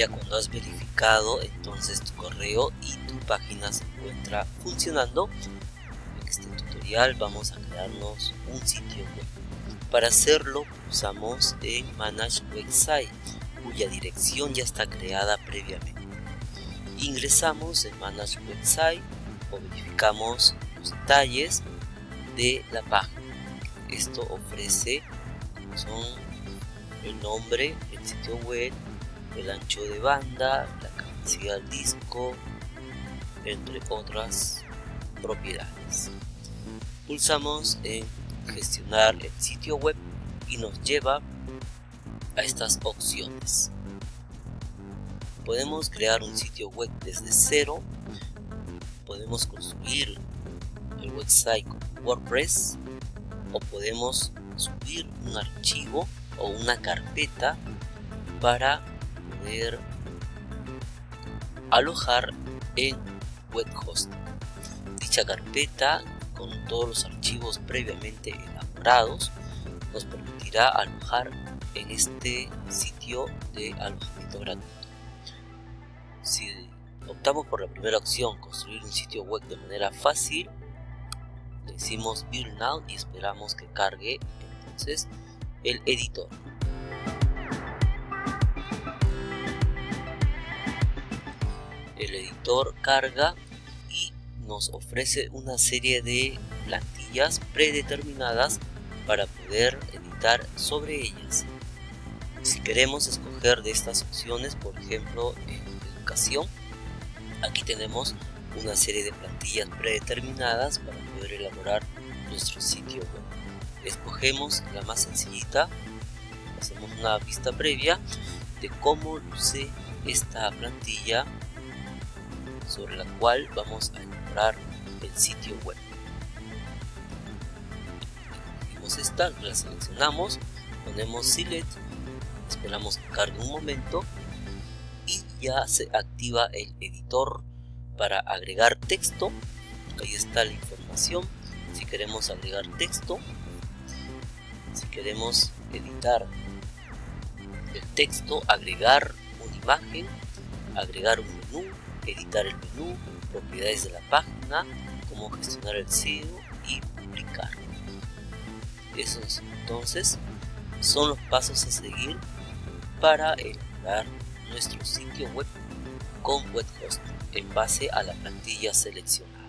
Ya cuando has verificado entonces tu correo y tu página se encuentra funcionando, en este tutorial vamos a crearnos un sitio web. Para hacerlo pulsamos en Manage Website, cuya dirección ya está creada previamente. Ingresamos en Manage Website o verificamos los detalles de la página. Esto ofrece son el nombre, el sitio web, el ancho de banda, la capacidad del disco, entre otras propiedades. Pulsamos en gestionar el sitio web y nos lleva a estas opciones. Podemos crear un sitio web desde cero, podemos construir el website con WordPress o podemos subir un archivo o una carpeta para poder alojar en web hosting. Dicha carpeta con todos los archivos previamente elaborados nos permitirá alojar en este sitio de alojamiento gratuito. Si optamos por la primera opción, construir un sitio web de manera fácil, le decimos Build Now y esperamos que cargue entonces el editor. El editor carga y nos ofrece una serie de plantillas predeterminadas para poder editar sobre ellas. Si queremos escoger de estas opciones, por ejemplo, en educación, aquí tenemos una serie de plantillas predeterminadas para poder elaborar nuestro sitio web escogemos la más sencillita hacemos una vista previa de cómo luce esta plantilla sobre la cual vamos a elaborar el sitio web. Elegimos esta, la seleccionamos ponemos select esperamos que cargue un momento y ya se activa el editor para agregar texto. Ahí está la información. Si queremos agregar texto si queremos editar el texto, agregar una imagen, agregar un menú, editar el menú, propiedades de la página, cómo gestionar el SEO y publicar. Esos entonces son los pasos a seguir para elaborar nuestro sitio web con WebHost en base a la plantilla seleccionada.